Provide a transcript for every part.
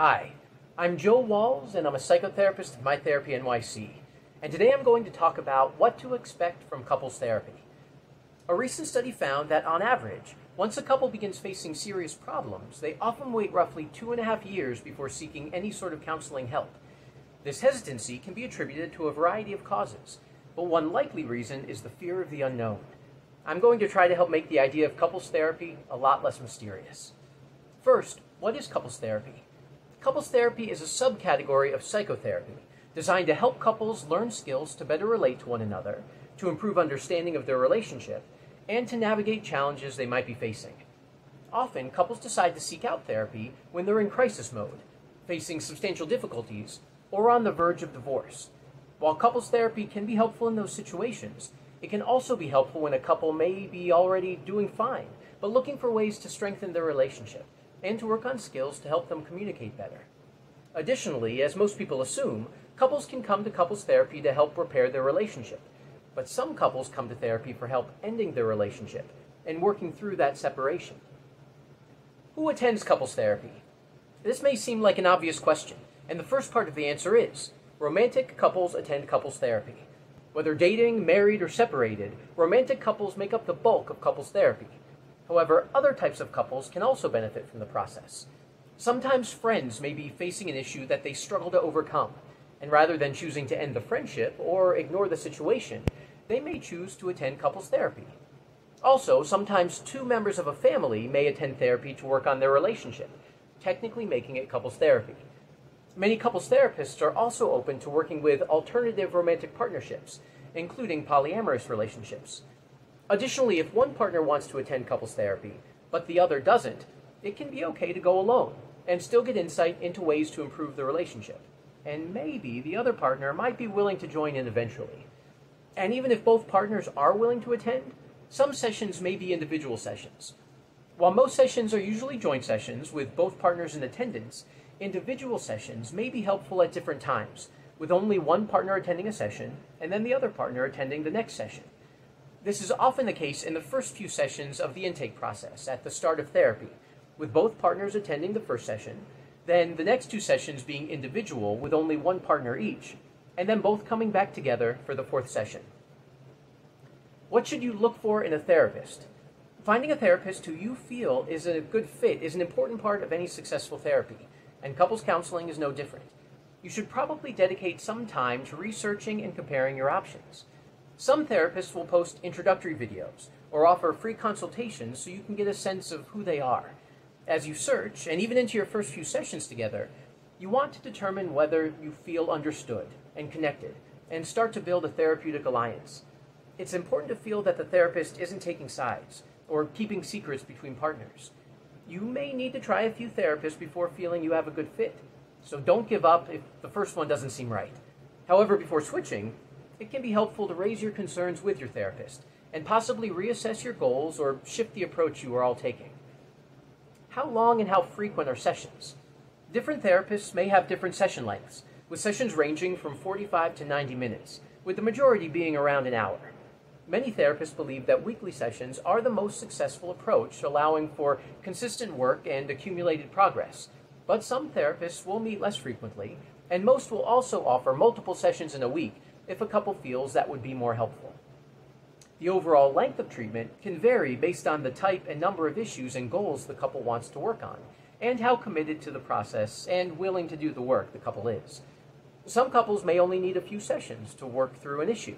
Hi, I'm Joe Walz, and I'm a psychotherapist at My Therapy NYC. And today I'm going to talk about what to expect from couples therapy. A recent study found that, on average, once a couple begins facing serious problems, they often wait roughly two and a half years before seeking any sort of counseling help. This hesitancy can be attributed to a variety of causes, but one likely reason is the fear of the unknown. I'm going to try to help make the idea of couples therapy a lot less mysterious. First, what is couples therapy? Couples therapy is a subcategory of psychotherapy designed to help couples learn skills to better relate to one another, to improve understanding of their relationship, and to navigate challenges they might be facing. Often, couples decide to seek out therapy when they're in crisis mode, facing substantial difficulties, or on the verge of divorce. While couples therapy can be helpful in those situations, it can also be helpful when a couple may be already doing fine, but looking for ways to strengthen their relationship and to work on skills to help them communicate better. Additionally, as most people assume, couples can come to couples therapy to help repair their relationship. But some couples come to therapy for help ending their relationship and working through that separation. Who attends couples therapy? This may seem like an obvious question, and the first part of the answer is romantic couples attend couples therapy. Whether dating, married, or separated, romantic couples make up the bulk of couples therapy. However, other types of couples can also benefit from the process. Sometimes friends may be facing an issue that they struggle to overcome, and rather than choosing to end the friendship or ignore the situation, they may choose to attend couples therapy. Also, sometimes two members of a family may attend therapy to work on their relationship, technically making it couples therapy. Many couples therapists are also open to working with alternative romantic partnerships, including polyamorous relationships. Additionally, if one partner wants to attend couples therapy, but the other doesn't, it can be okay to go alone and still get insight into ways to improve the relationship. And maybe the other partner might be willing to join in eventually. And even if both partners are willing to attend, some sessions may be individual sessions. While most sessions are usually joint sessions with both partners in attendance, individual sessions may be helpful at different times, with only one partner attending a session and then the other partner attending the next session. This is often the case in the first few sessions of the intake process at the start of therapy, with both partners attending the first session, then the next two sessions being individual with only one partner each, and then both coming back together for the fourth session. What should you look for in a therapist? Finding a therapist who you feel is a good fit is an important part of any successful therapy and couples counseling is no different. You should probably dedicate some time to researching and comparing your options. Some therapists will post introductory videos or offer free consultations so you can get a sense of who they are. As you search, and even into your first few sessions together, you want to determine whether you feel understood and connected and start to build a therapeutic alliance. It's important to feel that the therapist isn't taking sides or keeping secrets between partners you may need to try a few therapists before feeling you have a good fit. So don't give up if the first one doesn't seem right. However, before switching, it can be helpful to raise your concerns with your therapist and possibly reassess your goals or shift the approach you are all taking. How long and how frequent are sessions? Different therapists may have different session lengths, with sessions ranging from 45 to 90 minutes, with the majority being around an hour. Many therapists believe that weekly sessions are the most successful approach, allowing for consistent work and accumulated progress. But some therapists will meet less frequently, and most will also offer multiple sessions in a week if a couple feels that would be more helpful. The overall length of treatment can vary based on the type and number of issues and goals the couple wants to work on, and how committed to the process and willing to do the work the couple is. Some couples may only need a few sessions to work through an issue,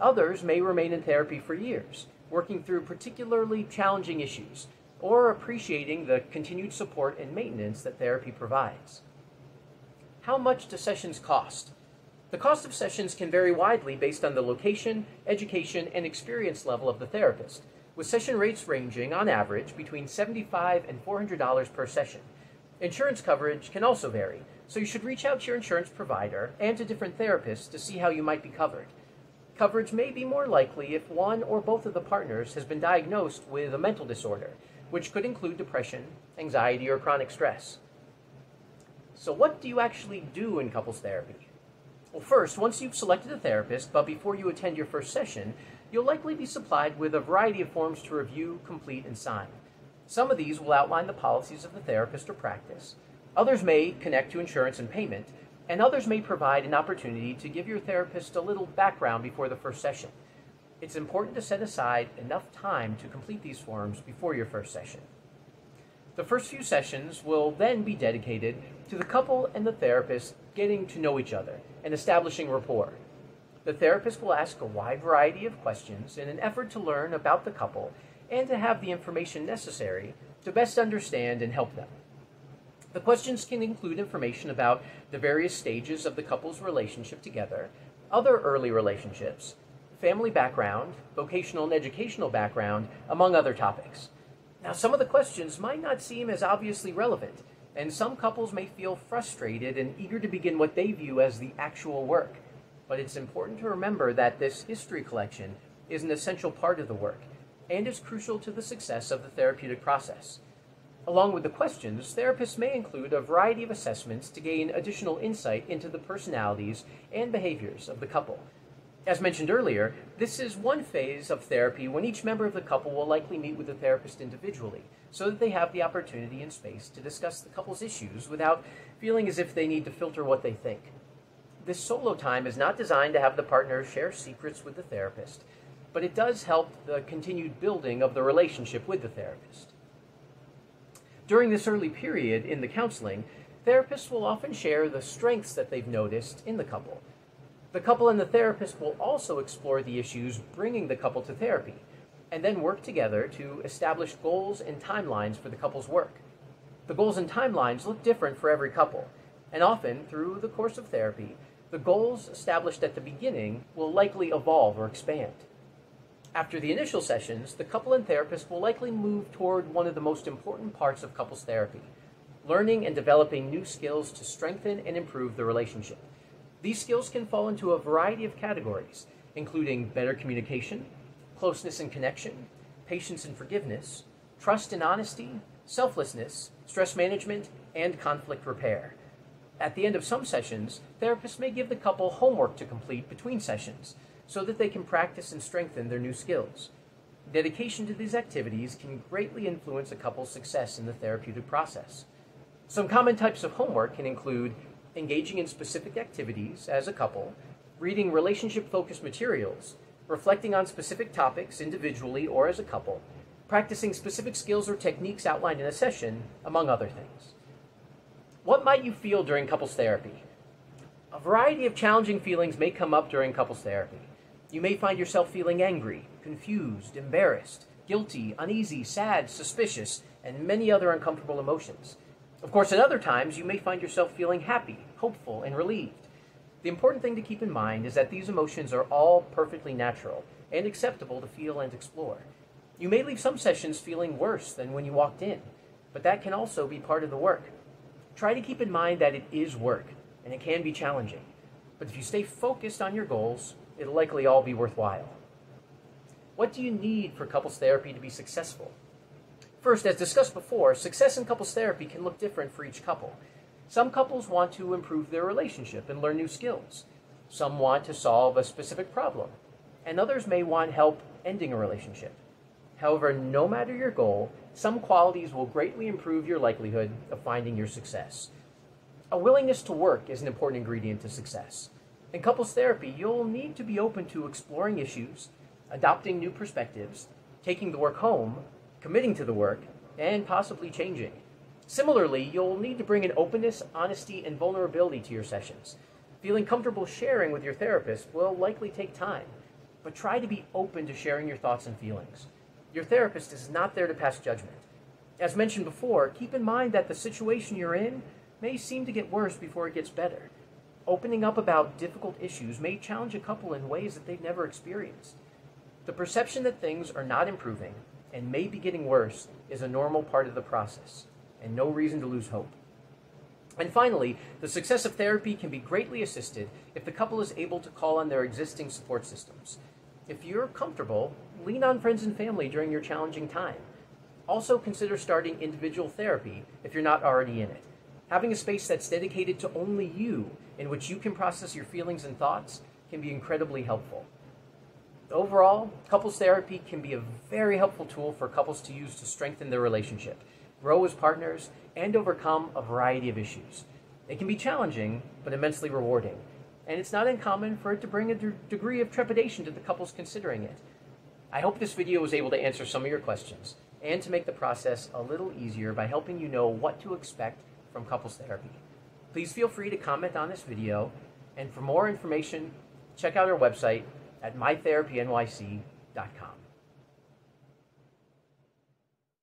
Others may remain in therapy for years, working through particularly challenging issues, or appreciating the continued support and maintenance that therapy provides. How much do sessions cost? The cost of sessions can vary widely based on the location, education, and experience level of the therapist, with session rates ranging, on average, between 75 and $400 per session. Insurance coverage can also vary, so you should reach out to your insurance provider and to different therapists to see how you might be covered. Coverage may be more likely if one or both of the partners has been diagnosed with a mental disorder, which could include depression, anxiety, or chronic stress. So, what do you actually do in couples therapy? Well, first, once you've selected a therapist, but before you attend your first session, you'll likely be supplied with a variety of forms to review, complete, and sign. Some of these will outline the policies of the therapist or practice, Others may connect to insurance and payment, and others may provide an opportunity to give your therapist a little background before the first session. It's important to set aside enough time to complete these forms before your first session. The first few sessions will then be dedicated to the couple and the therapist getting to know each other and establishing rapport. The therapist will ask a wide variety of questions in an effort to learn about the couple and to have the information necessary to best understand and help them. The questions can include information about the various stages of the couple's relationship together, other early relationships, family background, vocational and educational background, among other topics. Now, some of the questions might not seem as obviously relevant, and some couples may feel frustrated and eager to begin what they view as the actual work. But it's important to remember that this history collection is an essential part of the work and is crucial to the success of the therapeutic process. Along with the questions, therapists may include a variety of assessments to gain additional insight into the personalities and behaviors of the couple. As mentioned earlier, this is one phase of therapy when each member of the couple will likely meet with the therapist individually, so that they have the opportunity and space to discuss the couple's issues without feeling as if they need to filter what they think. This solo time is not designed to have the partner share secrets with the therapist, but it does help the continued building of the relationship with the therapist. During this early period in the counseling, therapists will often share the strengths that they've noticed in the couple. The couple and the therapist will also explore the issues bringing the couple to therapy, and then work together to establish goals and timelines for the couple's work. The goals and timelines look different for every couple, and often, through the course of therapy, the goals established at the beginning will likely evolve or expand. After the initial sessions, the couple and therapist will likely move toward one of the most important parts of couples therapy learning and developing new skills to strengthen and improve the relationship. These skills can fall into a variety of categories, including better communication, closeness and connection, patience and forgiveness, trust and honesty, selflessness, stress management, and conflict repair. At the end of some sessions, therapists may give the couple homework to complete between sessions so that they can practice and strengthen their new skills. Dedication to these activities can greatly influence a couple's success in the therapeutic process. Some common types of homework can include engaging in specific activities as a couple, reading relationship focused materials, reflecting on specific topics individually or as a couple, practicing specific skills or techniques outlined in a session, among other things. What might you feel during couples therapy? A variety of challenging feelings may come up during couples therapy. You may find yourself feeling angry, confused, embarrassed, guilty, uneasy, sad, suspicious, and many other uncomfortable emotions. Of course, at other times, you may find yourself feeling happy, hopeful, and relieved. The important thing to keep in mind is that these emotions are all perfectly natural and acceptable to feel and explore. You may leave some sessions feeling worse than when you walked in, but that can also be part of the work. Try to keep in mind that it is work, and it can be challenging. But if you stay focused on your goals, it'll likely all be worthwhile. What do you need for couples therapy to be successful? First, as discussed before, success in couples therapy can look different for each couple. Some couples want to improve their relationship and learn new skills. Some want to solve a specific problem, and others may want help ending a relationship. However, no matter your goal, some qualities will greatly improve your likelihood of finding your success. A willingness to work is an important ingredient to success. In couples therapy, you'll need to be open to exploring issues, adopting new perspectives, taking the work home, committing to the work, and possibly changing. Similarly, you'll need to bring an openness, honesty, and vulnerability to your sessions. Feeling comfortable sharing with your therapist will likely take time, but try to be open to sharing your thoughts and feelings. Your therapist is not there to pass judgment. As mentioned before, keep in mind that the situation you're in may seem to get worse before it gets better. Opening up about difficult issues may challenge a couple in ways that they've never experienced. The perception that things are not improving and may be getting worse is a normal part of the process, and no reason to lose hope. And finally, the success of therapy can be greatly assisted if the couple is able to call on their existing support systems. If you're comfortable, lean on friends and family during your challenging time. Also, consider starting individual therapy if you're not already in it. Having a space that's dedicated to only you, in which you can process your feelings and thoughts, can be incredibly helpful. Overall, couples therapy can be a very helpful tool for couples to use to strengthen their relationship. grow as partners, and overcome a variety of issues. It can be challenging, but immensely rewarding, and it's not uncommon for it to bring a degree of trepidation to the couples considering it. I hope this video was able to answer some of your questions and to make the process a little easier by helping you know what to expect from couples therapy. Please feel free to comment on this video, and for more information, check out our website at mytherapynyc.com.